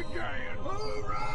Abigail. Hooray!